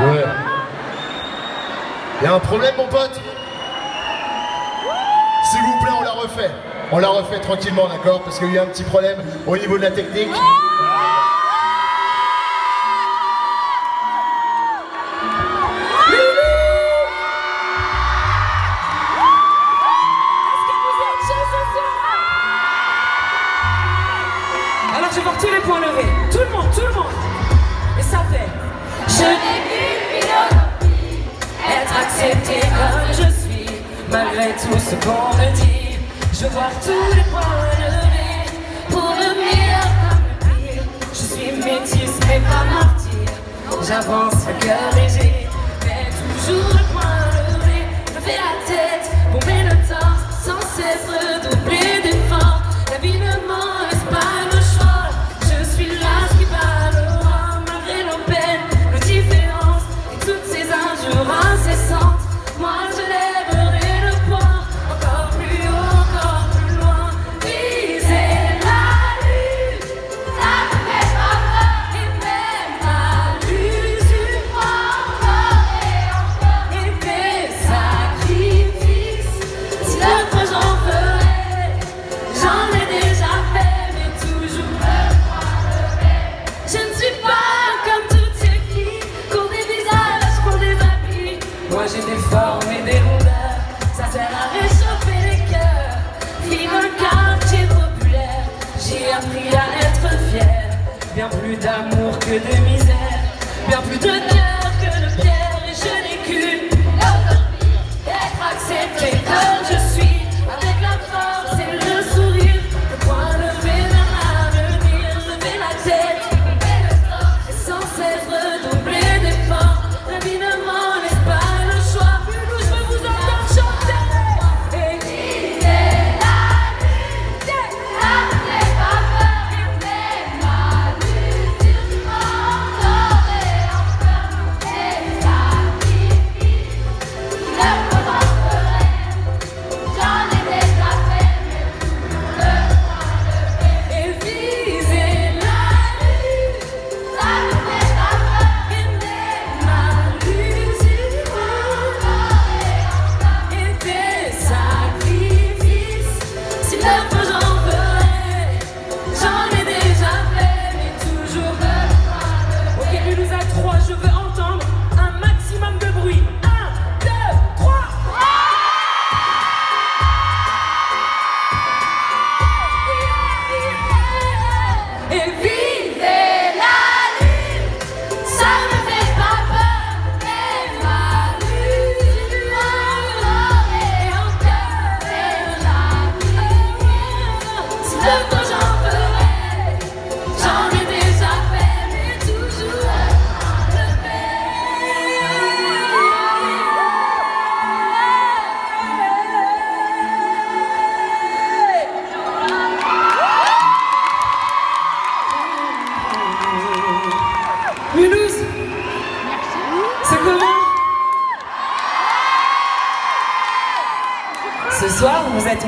Ouais. a un problème, mon pote S'il vous plaît, on la refait. On la refait tranquillement, d'accord Parce qu'il y a un petit problème au niveau de la technique. Alors, c'est parti, les points levés. c'était comme je suis. Malgré tout ce qu'on me dit Je vois tous les points levés. Pour le meilleur comme le pire. Je suis métisse mais pas martyr J'avance le cœur léger Mais toujours le point levé. Je fais la tête, bomber le torse Sans cesse redoubler d'efforts. La vie me manque Bien plus d'amour que de misère. Bien plus de terre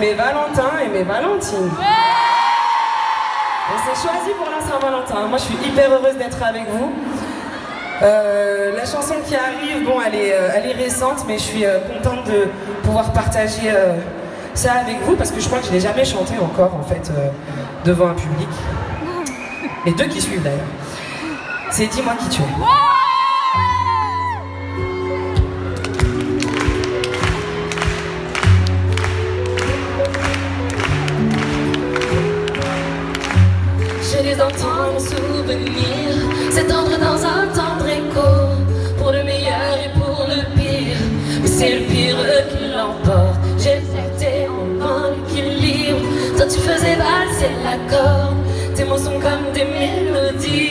mes Valentins et mes Valentines. On s'est choisi pour la Saint-Valentin. Moi, je suis hyper heureuse d'être avec vous. Euh, la chanson qui arrive, bon, elle est, euh, elle est récente, mais je suis euh, contente de pouvoir partager ça avec vous parce que je crois que je n'ai jamais chanté encore, en fait, devant un public. Les deux qui suivent d'ailleurs. C'est Dis-moi qui tu es. Tes mots um sont comme des mélodies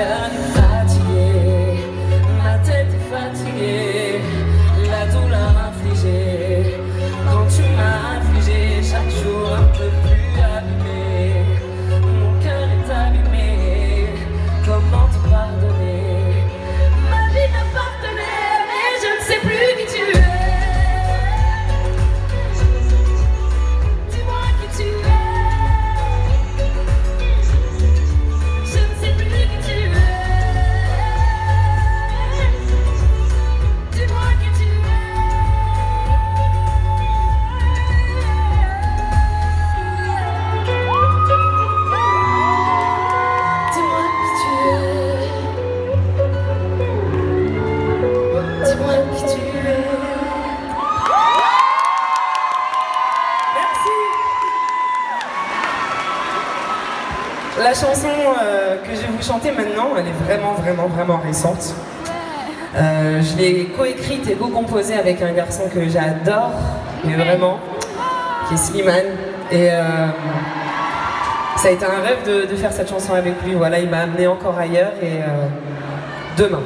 Yeah. la chanson euh, que je vais vous chanter maintenant, elle est vraiment, vraiment, vraiment récente. Euh, je l'ai coécrite et co-composée avec un garçon que j'adore, mais vraiment, qui est Slimane. Et euh, ça a été un rêve de, de, faire cette chanson avec lui. Voilà, il m'a amené encore ailleurs et demain.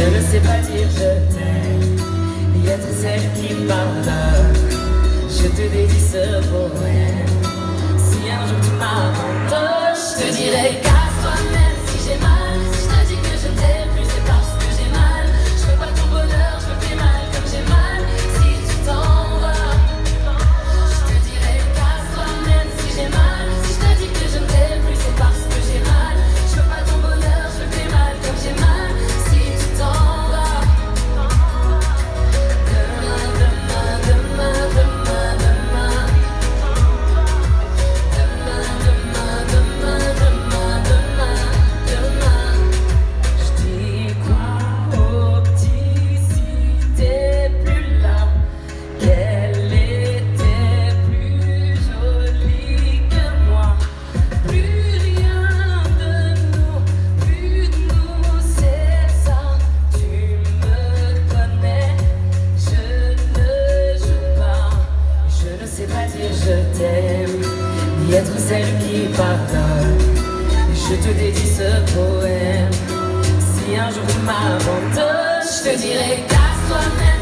Je ne sais pas dire je t'aime, et être celle qui pardonne. Je te dédie ce poème. Si un jour tu m'abandonnes, je te dirai que. dire je t'aime, ni être celle qui pardonne. Je te dédie ce poème. Si un jour tu m'abandonnes, je te dirai casse toi-même.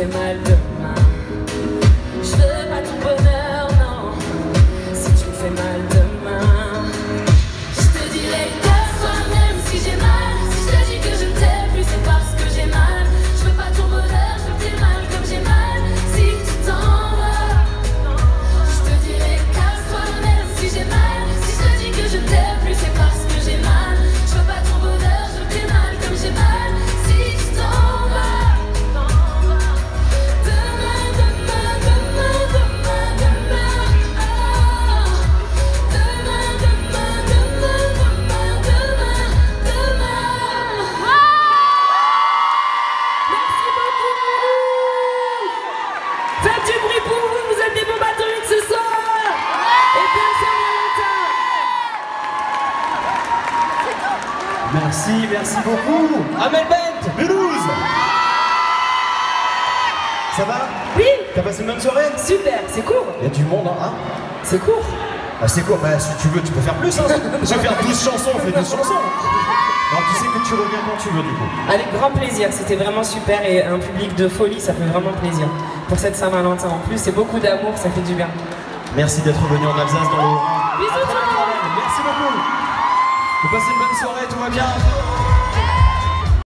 fait mal. Merci, beaucoup. Amel Bent, Mulhouse. Ça va? Oui. T'as passé une bonne soirée? Super, c'est court. Il y a du monde, hein, C'est court. Ah, c'est quoi Bah, si tu veux, tu peux faire plus, hein Je vais faire 12 chansons, on fait 12 chansons Alors, tu sais que tu reviens quand tu veux, du coup. Avec grand plaisir, c'était vraiment super et un public de folie, ça fait vraiment plaisir. Pour cette Saint-Valentin en plus, c'est beaucoup d'amour, ça fait du bien. Merci d'être venu en Alsace dans le. Bisous, vous passez une bonne soirée, tout va bien.